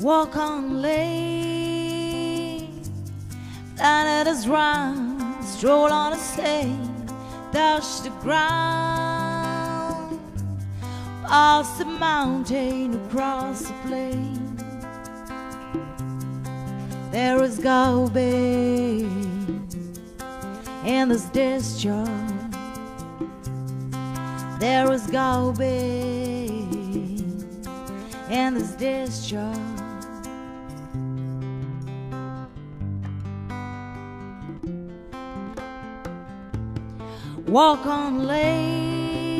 Walk on lane, planet is round, stroll on a sleigh, touch the ground, past the mountain, across the plain. There is garbage in this discharge. There is garbage in this discharge. Walk on lane,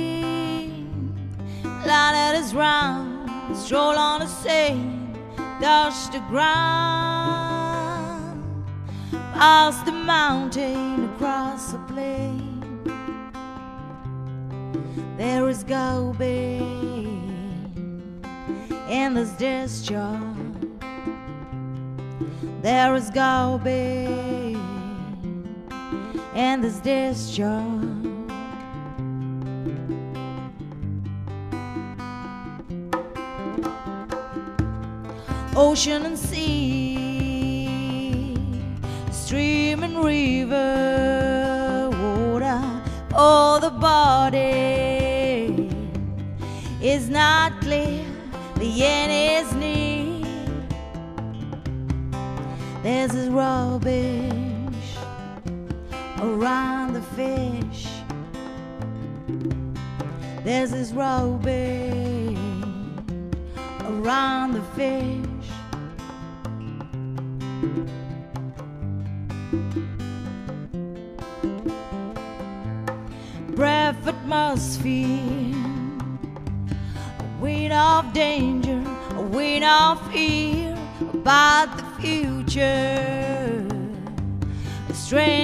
planet is round, stroll on the sand, touch the ground, past the mountain, across the plain. There is garbage in this discharge. There is garbage in this discharge. Ocean and sea, stream and river, water, all the body is not clear, the end is near. There's this rubbish around the fish. There's this rubbish around the fish. Breath atmosphere, a wind of danger, a wind of fear about the future. A strain the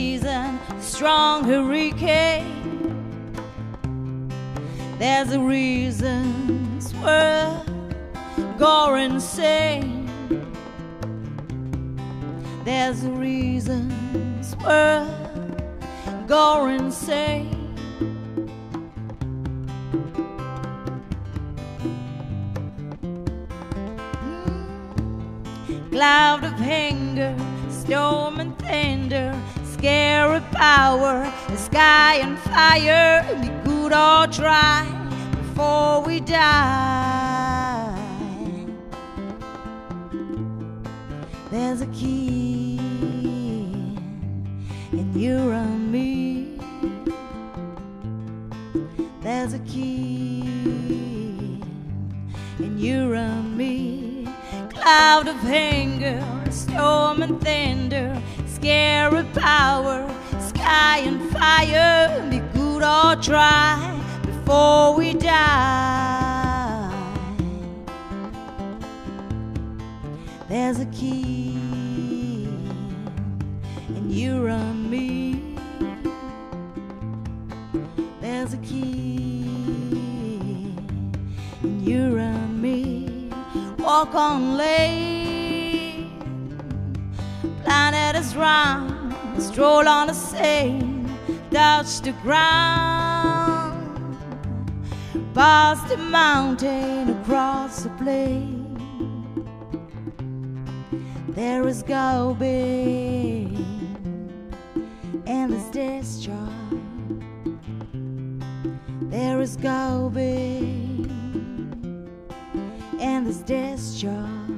season, strong hurricane. There's a reason we're going insane. There's a reason we're going insane. Mm. Cloud of anger, storm and thunder, scary power, the sky and fire. Be good or try before we die. There's a key and me. There's a key and me. Cloud of anger, storm and thunder, scary power, sky and fire. Be good or try before we die. There's a key in you and me. There's a key in you and me. Walk on lane, planet is round. Stroll on the sail, touch the ground. Past the mountain, across the plain. There is garbage and this discharge. There is garbage and this discharge.